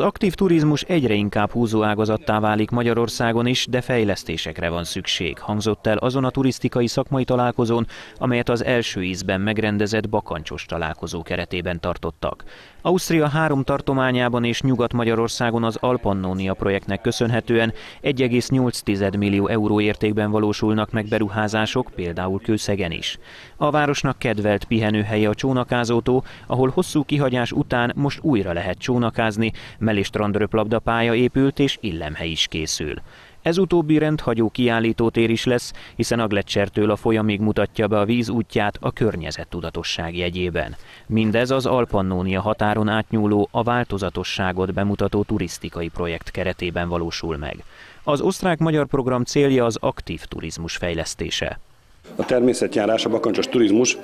Az aktív turizmus egyre inkább húzó ágazattá válik Magyarországon is, de fejlesztésekre van szükség, hangzott el azon a turisztikai szakmai találkozón, amelyet az első ízben megrendezett bakancsos találkozó keretében tartottak. Ausztria három tartományában és Nyugat-Magyarországon az Alpannónia projektnek köszönhetően 1,8 millió euró értékben valósulnak meg beruházások, például Kőszegen is. A városnak kedvelt pihenőhelye a csónakázótó, ahol hosszú kihagyás után most újra lehet csónakázni, mellé strandröplabdapálya épült és illemhely is készül. Ez utóbbi rendhagyó kiállítótér is lesz, hiszen a Gletszertől a folyamig mutatja be a víz útját a környezettudatosság jegyében. Mindez az Alpannónia határon átnyúló, a változatosságot bemutató turisztikai projekt keretében valósul meg. Az osztrák-magyar program célja az aktív turizmus fejlesztése. A természetjárás, a bakancsos turizmus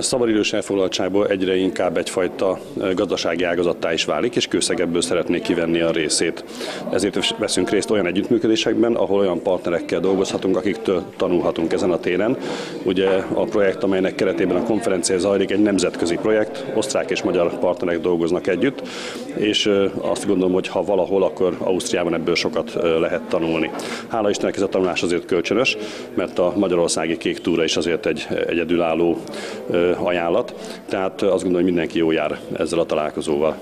szabadidős elfoglaltságból egyre inkább egyfajta gazdasági ágazattá is válik, és kőszegebből szeretnék kivenni a részét. Ezért veszünk részt olyan együttműködésekben, ahol olyan partnerekkel dolgozhatunk, akiktől tanulhatunk ezen a téren. Ugye a projekt, amelynek keretében a konferencia zajlik, egy nemzetközi projekt, osztrák és magyar partnerek dolgoznak együtt, és azt gondolom, hogy ha valahol, akkor Ausztriában ebből sokat lehet tanulni. Hála Istennek ez a tanulás azért kölcsönös, mert a magyarországi kék túra is azért egy egyedülálló ajánlat, tehát azt gondolom, hogy mindenki jó jár ezzel a találkozóval.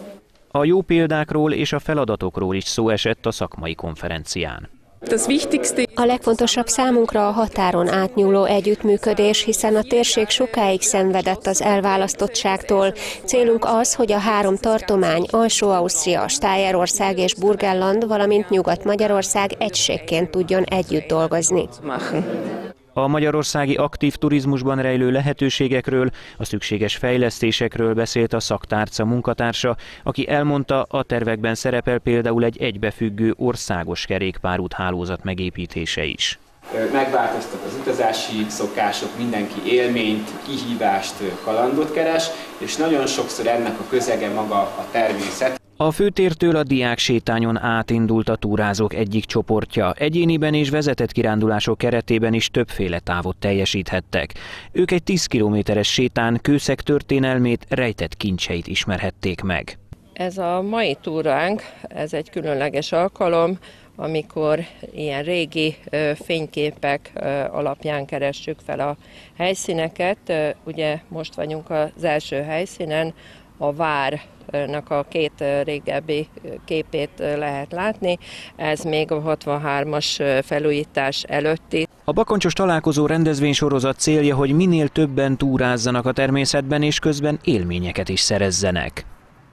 A jó példákról és a feladatokról is szó esett a szakmai konferencián. A legfontosabb számunkra a határon átnyúló együttműködés, hiszen a térség sokáig szenvedett az elválasztottságtól. Célunk az, hogy a három tartomány, Alsó-Ausztria, Stájerország és Burgenland, valamint Nyugat-Magyarország egységként tudjon együtt dolgozni. A magyarországi aktív turizmusban rejlő lehetőségekről, a szükséges fejlesztésekről beszélt a szaktárca munkatársa, aki elmondta, a tervekben szerepel például egy egybefüggő országos kerékpárút hálózat megépítése is. Megváltoztak az utazási szokások, mindenki élményt, kihívást, kalandot keres, és nagyon sokszor ennek a közege maga a természet. A főtértől a diák sétányon átindult a túrázók egyik csoportja. Egyéniben és vezetett kirándulások keretében is többféle távot teljesíthettek. Ők egy 10 kilométeres sétán kőszeg történelmét, rejtett kincseit ismerhették meg. Ez a mai túránk, ez egy különleges alkalom, amikor ilyen régi fényképek alapján keressük fel a helyszíneket. Ugye most vagyunk az első helyszínen, a várnak a két régebbi képét lehet látni. Ez még a 63-as felújítás előtti. A Bakancsos találkozó rendezvénysorozat célja, hogy minél többen túrázzanak a természetben, és közben élményeket is szerezzenek.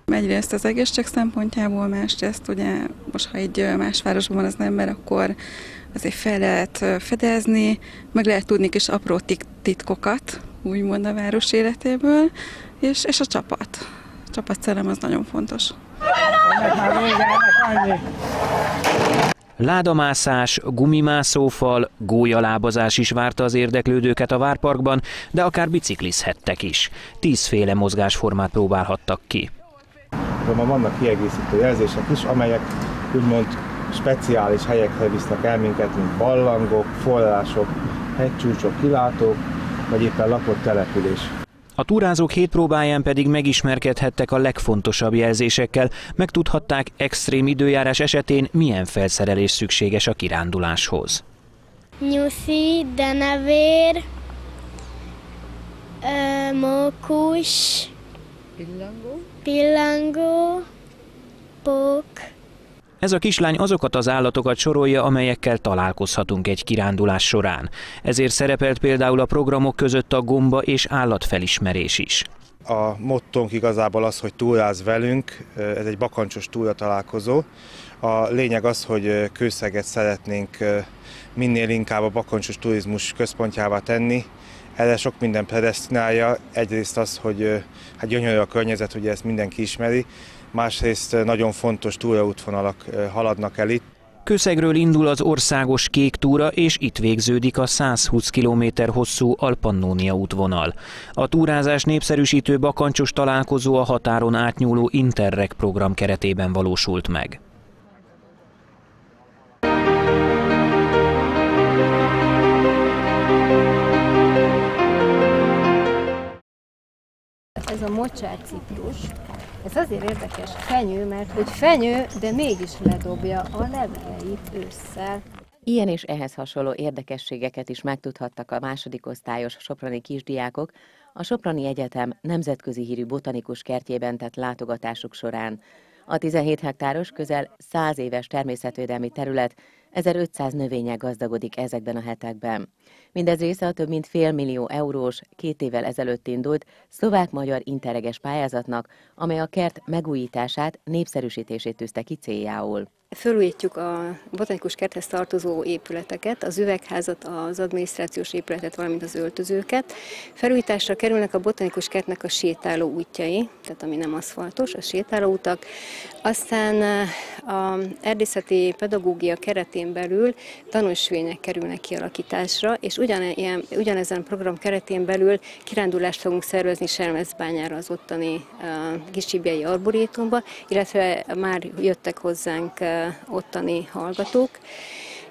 Egyrészt az egészség szempontjából, másrészt ugye most ha egy más városban van az ember, akkor azért fel lehet fedezni, meg lehet tudni kis apró titkokat, úgymond a város életéből, és, és a csapat. A csapatszerem az nagyon fontos. Ládamászás, gumimászófal, gólyalábazás is várta az érdeklődőket a várparkban, de akár biciklizhettek is. Tízféle mozgásformát próbálhattak ki. Ma vannak kiegészítő jelzések is, amelyek úgymond speciális helyekre visznek el minket, mint ballangok, források, hegycsúcsok, kilátók, vagy éppen lakott település. A túrázók hét próbáján pedig megismerkedhettek a legfontosabb jelzésekkel, megtudhatták extrém időjárás esetén milyen felszerelés szükséges a kiránduláshoz. Nyuszi, denevér, ö, mókus, pillangó, pillangó pók, ez a kislány azokat az állatokat sorolja, amelyekkel találkozhatunk egy kirándulás során. Ezért szerepelt például a programok között a gomba és állatfelismerés is. A mottónk igazából az, hogy túráz velünk, ez egy bakancsos túra találkozó. A lényeg az, hogy kőszeget szeretnénk minél inkább a bakancsos turizmus központjává tenni, erre sok minden predestinálja. Egyrészt az, hogy hát gyönyörű a környezet, ugye ezt mindenki ismeri, másrészt nagyon fontos túraútvonalak haladnak el itt. Kőszegről indul az országos kék túra, és itt végződik a 120 km hosszú Alpannónia útvonal. A túrázás népszerűsítő bakancsos találkozó a határon átnyúló Interreg program keretében valósult meg. Ez a mocsár ciprus, Ez azért érdekes fenyő, mert hogy fenyő, de mégis ledobja a leveleit ősszel. Ilyen és ehhez hasonló érdekességeket is megtudhattak a második osztályos soprani kisdiákok a Soprani Egyetem nemzetközi hírű botanikus kertjében tett látogatásuk során. A 17 hektáros, közel 100 éves természetvédelmi terület 1500 növények gazdagodik ezekben a hetekben. Mindez része a több mint fél millió eurós, két évvel ezelőtt indult szlovák-magyar interreges pályázatnak, amely a kert megújítását, népszerűsítését tűzte ki céljául. Fölújítjuk a botanikus kerthez tartozó épületeket, az üvegházat, az adminisztrációs épületet, valamint az öltözőket. Felújításra kerülnek a botanikus kertnek a sétáló útjai, tehát ami nem aszfaltos, a sétáló utak. Aztán eh, a erdészeti pedagógia keretén belül tanúsvények kerülnek kialakításra, és ugyanilyen, ugyanezen program keretén belül kirándulást fogunk szervezni Selmecbányára az ottani uh, Kisibjai Arborétumba, illetve már jöttek hozzánk uh, ottani hallgatók,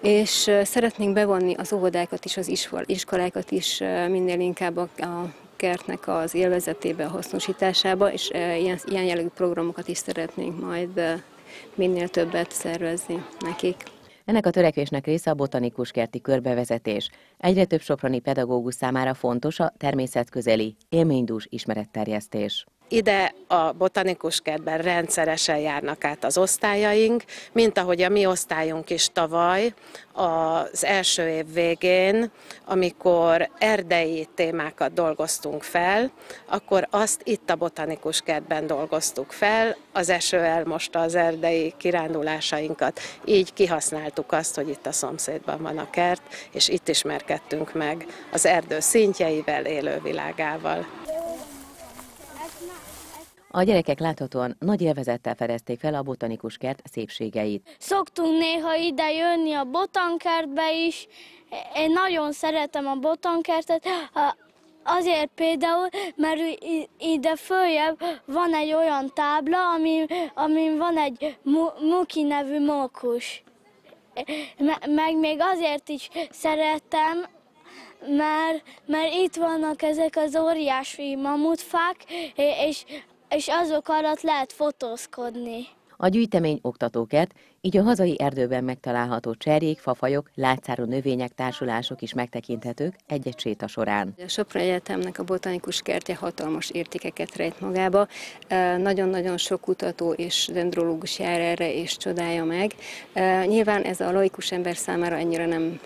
és szeretnénk bevonni az óvodákat is, az iskolákat is minél inkább a, kertnek az élvezetébe, a hasznosításába, és ilyen, ilyen jellegű programokat is szeretnénk majd minél többet szervezni nekik. Ennek a törekvésnek része a botanikus kerti körbevezetés. Egyre több soprani pedagógus számára fontos a természetközeli, élménydús ismeretterjesztés. Ide a botanikus kertben rendszeresen járnak át az osztályaink, mint ahogy a mi osztályunk is tavaly az első év végén, amikor erdei témákat dolgoztunk fel, akkor azt itt a botanikus kertben dolgoztuk fel, az eső elmosta az erdei kirándulásainkat, így kihasználtuk azt, hogy itt a szomszédban van a kert, és itt ismerkedtünk meg az erdő szintjeivel, élővilágával. A gyerekek láthatóan nagy élvezettel fedezték fel a botanikus kert szépségeit. Szoktunk néha ide jönni a botankertbe is. Én nagyon szeretem a botankertet. Azért például, mert ide följebb van egy olyan tábla, amin, amin van egy Muki nevű mókus. Meg még azért is szeretem, mert, mert itt vannak ezek az óriási mamutfák, és és azok alatt lehet fotózkodni. A gyűjtemény oktatókert, így a hazai erdőben megtalálható cserjék, fafajok, látszáró növények, társulások is megtekinthetők egy-egy séta során. A Sopra Egyetemnek a botanikus kertje hatalmas értékeket rejt magába. Nagyon-nagyon sok kutató és dendrológus jár erre és csodálja meg. Nyilván ez a laikus ember számára ennyire nem,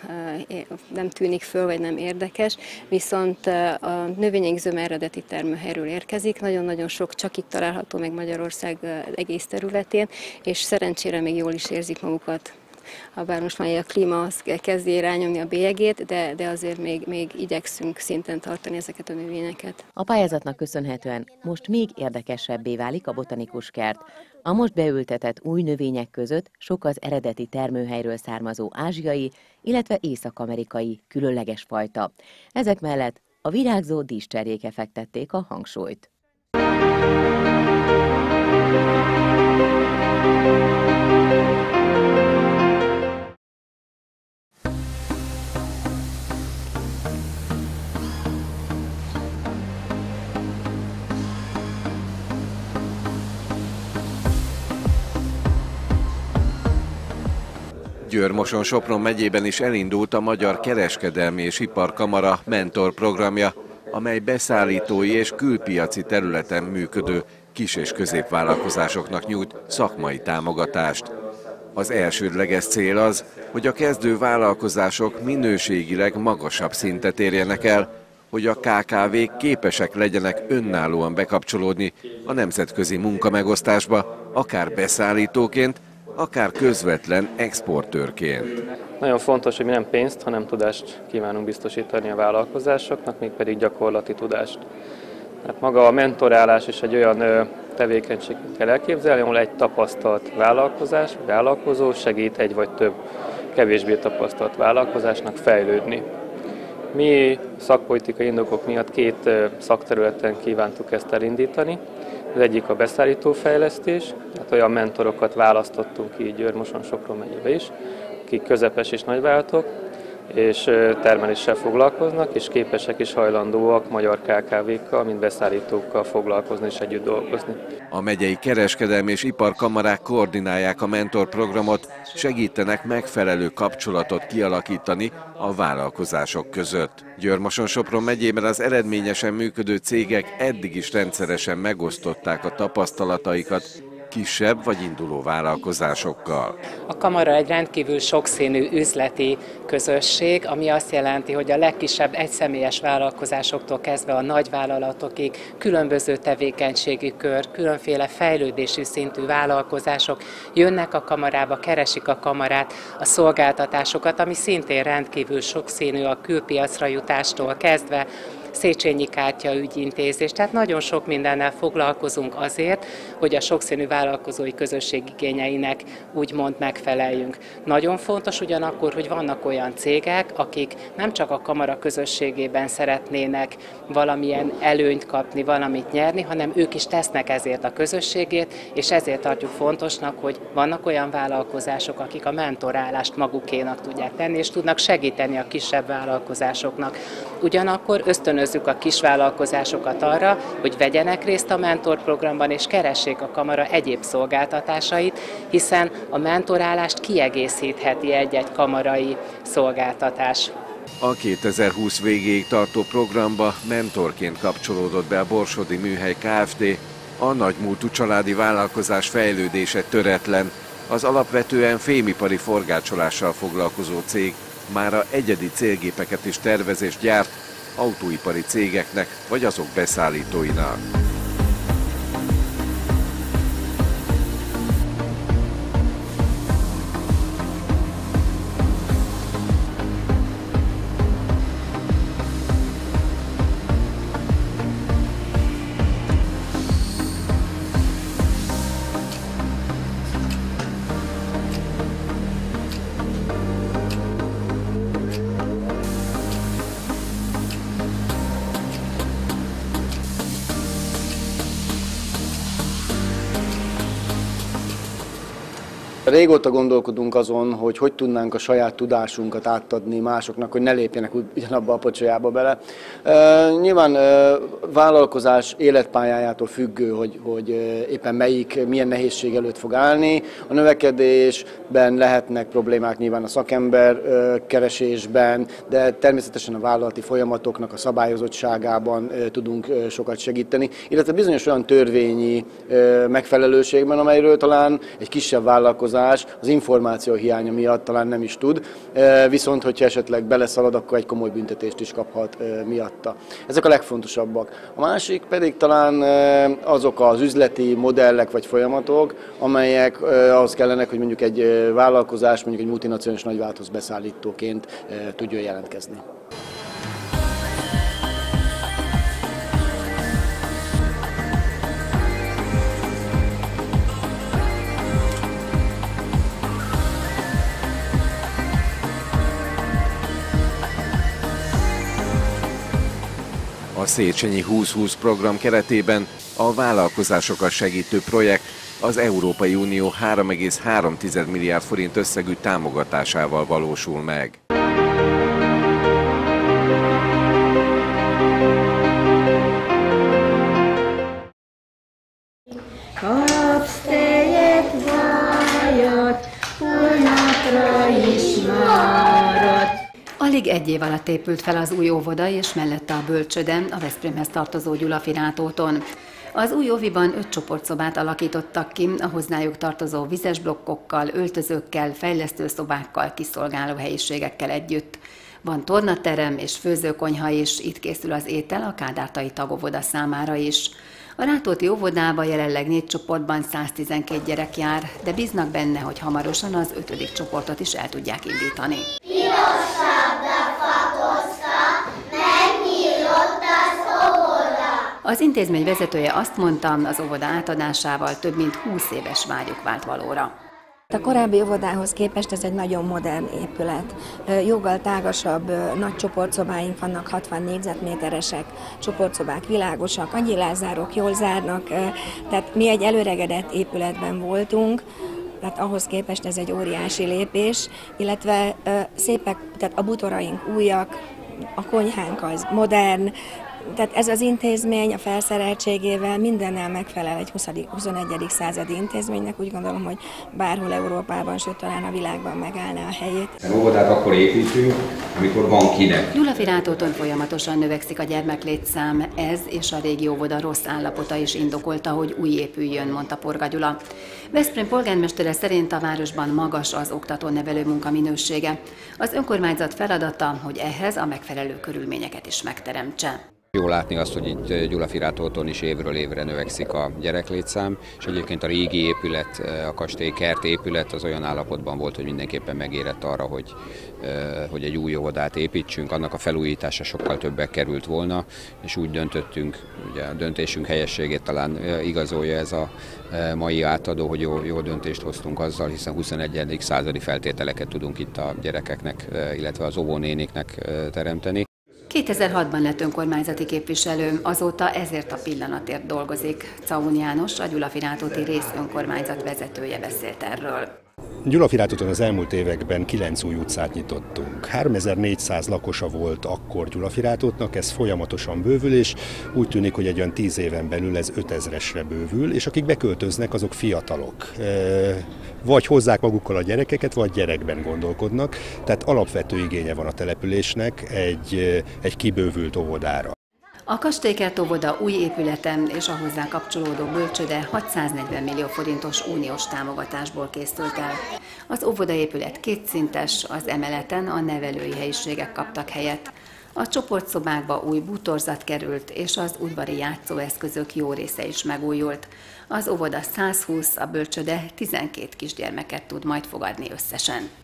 nem tűnik föl, vagy nem érdekes, viszont a növények zöme eredeti termőhelyről érkezik. Nagyon-nagyon sok csak itt található meg Magyarország egész területén, és szerencsére még jól is is érzik magukat. Bár most már a klíma az kezdi rányomni a bélyegét, de, de azért még, még igyekszünk szinten tartani ezeket a növényeket. A pályázatnak köszönhetően most még érdekesebbé válik a botanikus kert. A most beültetett új növények között sok az eredeti termőhelyről származó ázsiai, illetve észak-amerikai különleges fajta. Ezek mellett a virágzó díszcserjéke fektették a hangsúlyt. Győrmoson Sopron megyében is elindult a Magyar Kereskedelmi és Iparkamara mentor programja, amely beszállítói és külpiaci területen működő kis- és középvállalkozásoknak nyújt szakmai támogatást. Az elsődleges cél az, hogy a kezdő vállalkozások minőségileg magasabb szintet érjenek el, hogy a KKV-k képesek legyenek önállóan bekapcsolódni a nemzetközi munkamegosztásba, akár beszállítóként, akár közvetlen exportőrként. Nagyon fontos, hogy mi nem pénzt, hanem tudást kívánunk biztosítani a vállalkozásoknak, mégpedig gyakorlati tudást. Hát maga a mentorálás is egy olyan tevékenység kell elképzelni, ahol egy tapasztalt vállalkozás, vállalkozó segít egy vagy több kevésbé tapasztalt vállalkozásnak fejlődni. Mi szakpolitikai indokok miatt két szakterületen kívántuk ezt elindítani. Az egyik a beszállítófejlesztés, hát olyan mentorokat választottunk ki Győrmoson, Sopron megyébe is, akik közepes és nagyvállalatok, és termeléssel foglalkoznak, és képesek is hajlandóak magyar KKV-kkal, mint beszállítókkal foglalkozni és együtt dolgozni. A megyei kereskedelmi és iparkamarák koordinálják a mentorprogramot, segítenek megfelelő kapcsolatot kialakítani a vállalkozások között. Györmoson-Sopron megyében az eredményesen működő cégek eddig is rendszeresen megosztották a tapasztalataikat, kisebb vagy induló vállalkozásokkal. A kamara egy rendkívül sokszínű üzleti közösség, ami azt jelenti, hogy a legkisebb egyszemélyes vállalkozásoktól kezdve a nagyvállalatokig különböző tevékenységi kör, különféle fejlődési szintű vállalkozások jönnek a kamarába, keresik a kamarát, a szolgáltatásokat, ami szintén rendkívül sokszínű a külpiacra jutástól kezdve Széchenyi kártya ügyintézés. Tehát nagyon sok mindennel foglalkozunk azért, hogy a sokszínű vállalkozói közösség igényeinek úgymond megfeleljünk. Nagyon fontos ugyanakkor, hogy vannak olyan cégek, akik nem csak a kamara közösségében szeretnének valamilyen előnyt kapni, valamit nyerni, hanem ők is tesznek ezért a közösségét, és ezért tartjuk fontosnak, hogy vannak olyan vállalkozások, akik a mentorálást magukénak tudják tenni, és tudnak segíteni a kisebb vállalkozásoknak. Ugyanakkor ösztönöz ösztönözzük a kisvállalkozásokat arra, hogy vegyenek részt a mentorprogramban és keressék a kamara egyéb szolgáltatásait, hiszen a mentorálást kiegészítheti egy-egy kamarai szolgáltatás. A 2020 végéig tartó programba mentorként kapcsolódott be a Borsodi Műhely Kft. A nagymúltú családi vállalkozás fejlődése töretlen, az alapvetően fémipari forgácsolással foglalkozó cég már a egyedi célgépeket is tervez és gyárt, autóipari cégeknek vagy azok beszállítóinak. Régóta gondolkodunk azon, hogy hogy tudnánk a saját tudásunkat átadni másoknak, hogy ne lépjenek ugyanabba a pocsolyába bele. Nyilván vállalkozás életpályájától függő, hogy, hogy éppen melyik, milyen nehézség előtt fog állni. A növekedésben lehetnek problémák nyilván a szakember keresésben, de természetesen a vállalati folyamatoknak a szabályozottságában tudunk sokat segíteni, illetve bizonyos olyan törvényi megfelelőségben, amelyről talán egy kisebb vállalkozás vállalkozás az információ hiánya miatt talán nem is tud, viszont hogyha esetleg beleszalad, akkor egy komoly büntetést is kaphat miatta. Ezek a legfontosabbak. A másik pedig talán azok az üzleti modellek vagy folyamatok, amelyek ahhoz kellenek, hogy mondjuk egy vállalkozás, mondjuk egy multinacionális nagyváltoz beszállítóként tudjon jelentkezni. Széchenyi 2020 program keretében a vállalkozásokat segítő projekt az Európai Unió 3,3 milliárd forint összegű támogatásával valósul meg. Alig egy év alatt épült fel az új óvoda, és mellette a bölcsöde a Veszprémhez tartozó Gyula Finátóton. Az új óviban öt csoportszobát alakítottak ki, a hozzájuk tartozó vizes blokkokkal, öltözőkkel, fejlesztőszobákkal, kiszolgáló helyiségekkel együtt. Van tornaterem és főzőkonyha is, itt készül az étel a Kádártai tagóvoda számára is. A Rátóti óvodába jelenleg négy csoportban 112 gyerek jár, de bíznak benne, hogy hamarosan az ötödik csoportot is el tudják indítani. Az intézmény vezetője azt mondta, az óvoda átadásával több mint 20 éves vágyuk vált valóra. A korábbi óvodához képest ez egy nagyon modern épület. Jóval tágasabb nagy csoportszobáink vannak, 60 négyzetméteresek, csoportszobák világosak, angyilázárok jól zárnak, tehát mi egy előregedett épületben voltunk, tehát ahhoz képest ez egy óriási lépés, illetve szépek, tehát a butoraink újak, a konyhánk az modern, tehát ez az intézmény a felszereltségével mindennel megfelel egy 20. 21. századi intézménynek. Úgy gondolom, hogy bárhol Európában, sőt talán a világban megállná a helyét. A óvodát akkor építünk, amikor van kinek. Gyulafirátóton folyamatosan növekszik a gyermeklétszám. Ez és a régi óvoda rossz állapota is indokolta, hogy új épüljön, mondta Porga Gyula. Veszprém polgármestere szerint a városban magas az oktató-nevelő munka minősége. Az önkormányzat feladata, hogy ehhez a megfelelő körülményeket is megteremtse. Jó látni azt, hogy itt Gyulafirátóton is évről évre növekszik a gyereklétszám, és egyébként a régi épület, a kastély kert épület az olyan állapotban volt, hogy mindenképpen megérett arra, hogy, hogy egy új óvodát építsünk. Annak a felújítása sokkal többek került volna, és úgy döntöttünk, ugye a döntésünk helyességét talán igazolja ez a mai átadó, hogy jó, jó döntést hoztunk azzal, hiszen 21. századi feltételeket tudunk itt a gyerekeknek, illetve az óvónéniknek teremteni. 2006-ban lett önkormányzati képviselő, azóta ezért a pillanatért dolgozik. Caun János, a Gyulafirátóti rész önkormányzat vezetője beszélt erről. Gyulafirátoton az elmúlt években 9 új utcát nyitottunk. 3400 lakosa volt akkor Gyulafirátótnak, ez folyamatosan bővül, és úgy tűnik, hogy egy olyan 10 éven belül ez 5000-esre bővül, és akik beköltöznek, azok fiatalok. Vagy hozzák magukkal a gyerekeket, vagy gyerekben gondolkodnak, tehát alapvető igénye van a településnek egy, egy kibővült óvodára. A Kastélykert óvoda új épületen és a hozzá kapcsolódó bölcsöde 640 millió forintos uniós támogatásból készült el. Az óvodaépület kétszintes, az emeleten a nevelői helyiségek kaptak helyet. A csoportszobákba új bútorzat került, és az udvari játszóeszközök jó része is megújult. Az óvoda 120, a bölcsöde 12 kisgyermeket tud majd fogadni összesen.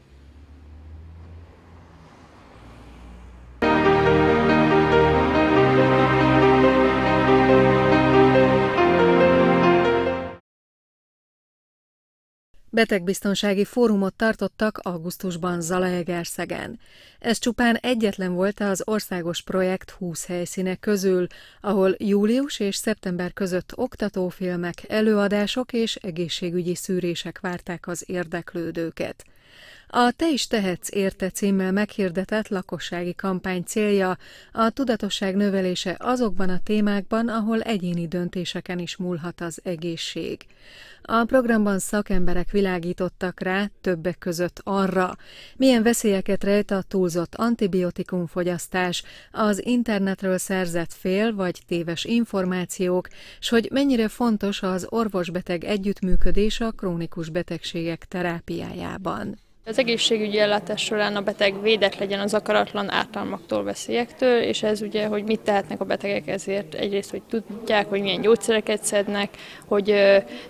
Betegbiztonsági fórumot tartottak augusztusban Zalaegerszegen. Ez csupán egyetlen volt az országos projekt 20 helyszíne közül, ahol július és szeptember között oktatófilmek, előadások és egészségügyi szűrések várták az érdeklődőket. A Te is tehetsz érte címmel meghirdetett lakossági kampány célja a tudatosság növelése azokban a témákban, ahol egyéni döntéseken is múlhat az egészség. A programban szakemberek világítottak rá többek között arra, milyen veszélyeket rejt a túlzott antibiotikumfogyasztás, az internetről szerzett fél vagy téves információk, s hogy mennyire fontos az orvosbeteg együttműködés a krónikus betegségek terápiájában. Az egészségügyi ellátás során a beteg védett legyen az akaratlan ártalmaktól, veszélyektől, és ez ugye, hogy mit tehetnek a betegek ezért. Egyrészt, hogy tudják, hogy milyen gyógyszereket szednek, hogy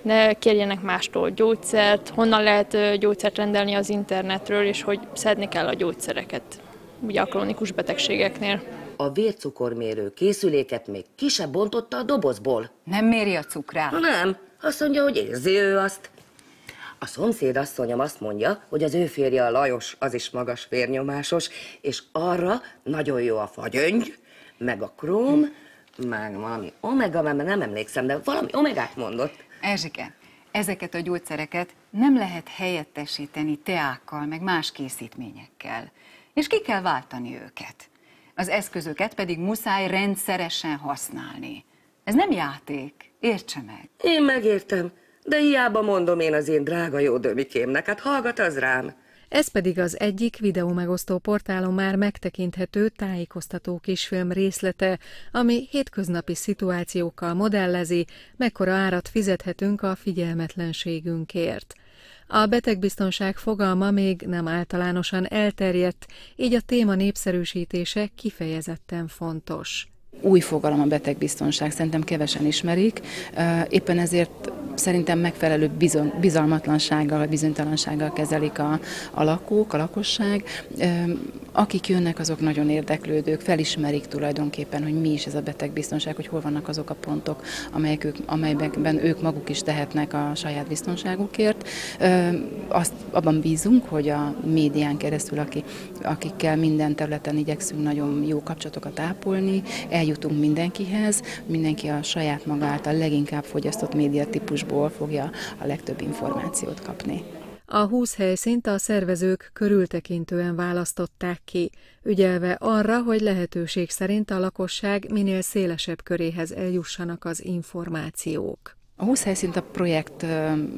ne kérjenek mástól gyógyszert, honnan lehet gyógyszert rendelni az internetről, és hogy szedni kell a gyógyszereket ugye a krónikus betegségeknél. A vércukormérő készüléket még kisebb bontotta a dobozból. Nem méri a cukrát? Nem, azt mondja, hogy érzi ő azt. A szomszéd asszonyom azt mondja, hogy az ő férje a Lajos, az is magas vérnyomásos, és arra nagyon jó a fagyöngy, meg a króm, meg valami omega, mert nem emlékszem, de valami omegát mondott. Erzsike, ezeket a gyógyszereket nem lehet helyettesíteni teákkal, meg más készítményekkel, és ki kell váltani őket. Az eszközöket pedig muszáj rendszeresen használni. Ez nem játék, értse meg. Én megértem. De hiába mondom én az én drága jó dömikémnek, hát hallgat az rám. Ez pedig az egyik videómegosztó portálon már megtekinthető tájékoztató kisfilm részlete, ami hétköznapi szituációkkal modellezi, mekkora árat fizethetünk a figyelmetlenségünkért. A betegbiztonság fogalma még nem általánosan elterjedt, így a téma népszerűsítése kifejezetten fontos. Új fogalom a betegbiztonság, szerintem kevesen ismerik, éppen ezért szerintem megfelelő bizalmatlansággal bizonytalansággal kezelik a, a lakók, a lakosság. Akik jönnek, azok nagyon érdeklődők, felismerik tulajdonképpen, hogy mi is ez a betegbiztonság, hogy hol vannak azok a pontok, amelyek ők, amelyekben ők maguk is tehetnek a saját biztonságukért. Azt abban bízunk, hogy a médián keresztül, aki, akikkel minden területen igyekszünk nagyon jó kapcsolatokat ápolni, eljutunk mindenkihez, mindenki a saját maga által leginkább fogyasztott médiatípusból fogja a legtöbb információt kapni. A 20 helyszínt a szervezők körültekintően választották ki, ügyelve arra, hogy lehetőség szerint a lakosság minél szélesebb köréhez eljussanak az információk. A 20 helyszínt a projekt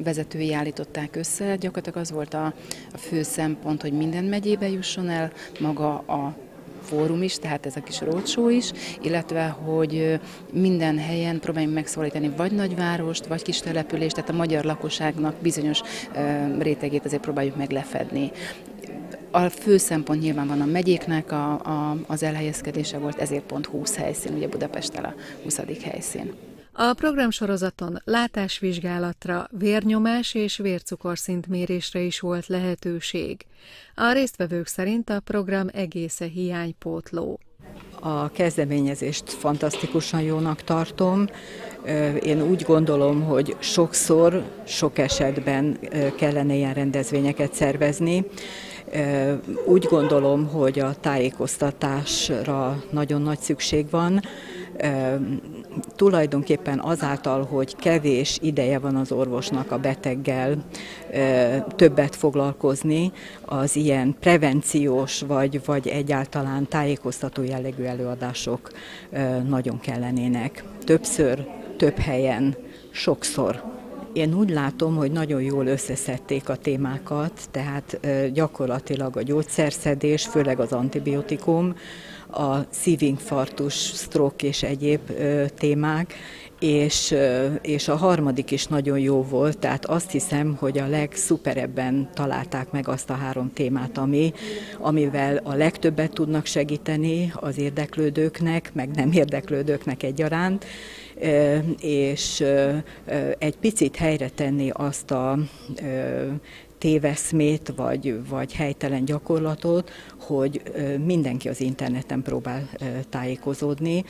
vezetői állították össze, gyakorlatilag az volt a, a fő szempont, hogy minden megyébe jusson el maga a fórum is, tehát ez a kis rócsó is, illetve hogy minden helyen próbáljunk megszólítani vagy nagyvárost, vagy kis települést, tehát a magyar lakosságnak bizonyos rétegét azért próbáljuk meg lefedni. A fő szempont nyilván van a megyéknek a, a, az elhelyezkedése volt, ezért pont 20 helyszín, ugye Budapesttel a 20. helyszín. A programsorozaton látásvizsgálatra, vérnyomás és vércukorszint mérésre is volt lehetőség. A résztvevők szerint a program egésze hiánypótló. A kezdeményezést fantasztikusan jónak tartom. Én úgy gondolom, hogy sokszor, sok esetben kellene ilyen rendezvényeket szervezni. Úgy gondolom, hogy a tájékoztatásra nagyon nagy szükség van tulajdonképpen azáltal, hogy kevés ideje van az orvosnak a beteggel többet foglalkozni, az ilyen prevenciós vagy, vagy egyáltalán tájékoztató jellegű előadások nagyon kellenének. Többször, több helyen, sokszor. Én úgy látom, hogy nagyon jól összeszedték a témákat, tehát gyakorlatilag a gyógyszerszedés, főleg az antibiotikum, a szívinfarktus, stroke és egyéb témák, és, és a harmadik is nagyon jó volt, tehát azt hiszem, hogy a legszuperebben találták meg azt a három témát, ami, amivel a legtöbbet tudnak segíteni az érdeklődőknek, meg nem érdeklődőknek egyaránt, és egy picit helyre tenni azt a téveszmét vagy, vagy helytelen gyakorlatot, hogy mindenki az interneten próbál tájékozódni,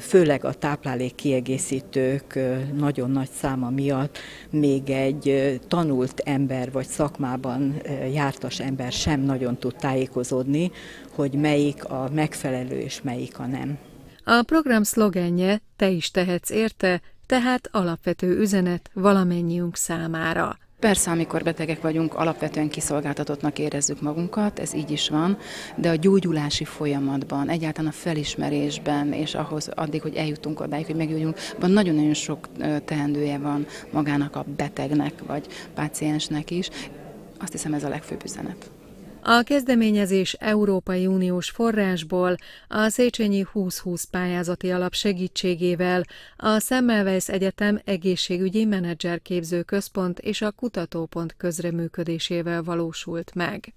főleg a táplálék kiegészítők nagyon nagy száma miatt még egy tanult ember vagy szakmában jártas ember sem nagyon tud tájékozódni, hogy melyik a megfelelő és melyik a nem. A program szlogenje Te is tehetsz érte, tehát alapvető üzenet valamennyiünk számára. Persze, amikor betegek vagyunk, alapvetően kiszolgáltatottnak érezzük magunkat, ez így is van, de a gyógyulási folyamatban, egyáltalán a felismerésben, és ahhoz addig, hogy eljutunk odáig, hogy meggyógyulunk, van nagyon-nagyon sok teendője van magának a betegnek, vagy páciensnek is. Azt hiszem ez a legfőbb üzenet. A kezdeményezés Európai Uniós forrásból a Széchenyi 2020 pályázati alap segítségével a Semmelweis Egyetem egészségügyi menedzserképző központ és a kutatópont közreműködésével valósult meg.